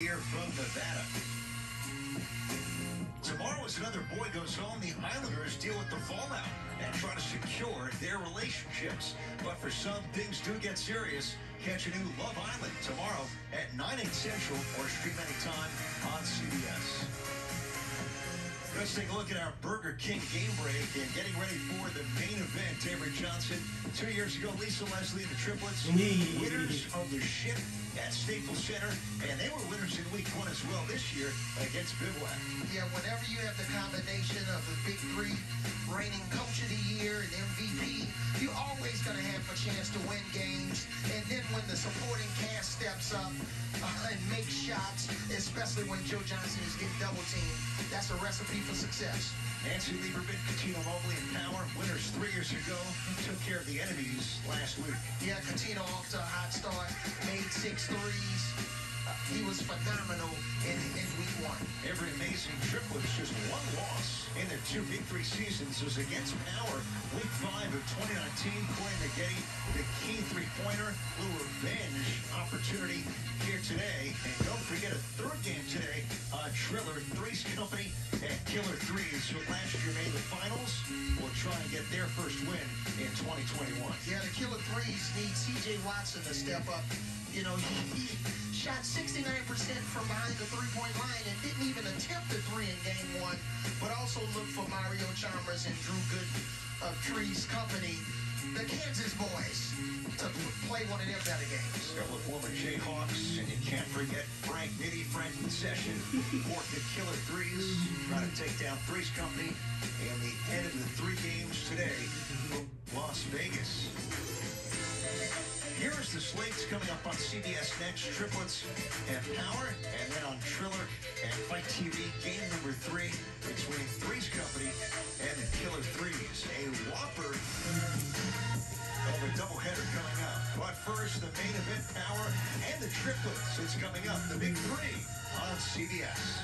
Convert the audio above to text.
here from Nevada. Tomorrow, as another boy goes home, the Islanders deal with the fallout and try to secure their relationships. But for some, things do get serious. Catch a new Love Island tomorrow at 9, 8 central or stream anytime on CBS. Let's take a look at our Burger King game break and getting ready for the main event. Avery Johnson, two years ago, Lisa Leslie and the triplets, winners of the ship at Staples Center, and they were winners in week one as well this year against Bivouac. Yeah, whenever you have the combination of the going to have a chance to win games. And then when the supporting cast steps up uh, and makes shots, especially when Joe Johnson is getting double teamed, that's a recipe for success. Nancy Lieberman, Cuttino Mobley, and Power, winners three years ago, took care of the enemies last week. Yeah, Cuttino off to a hot start, made six threes. Uh, he was phenomenal in, in week one. Every amazing triplets, just one loss in their two big three seasons was against Power. Week five of 2019, Corey Maggette, the key three-pointer, little revenge opportunity here today. And don't forget a third game today on Triller, Threes Company, and Killer Threes, who last year made the finals, will try and get their first win in 2021. Yeah, the Killer Threes need C.J. Watson to step up. You know, he, he shot 69% from behind the three-point line and didn't even attempt a three in game one, but also look for Mario Chalmers and Drew Good of Threes Company, the Kansas boys, to play one of their better games. Got the former Jayhawks, and you can't forget Frank Nitty, Frank Concession, fourth the Killer Threes, trying to take down Threes Company, and the end of the three games today, from Las Vegas. Here's the slates coming up on CBS Next, Triplets and Power, and then on Triller and FITE TV, game number three between Threes Company and first, the main event, Power and the Triplets is coming up. The big three on CBS.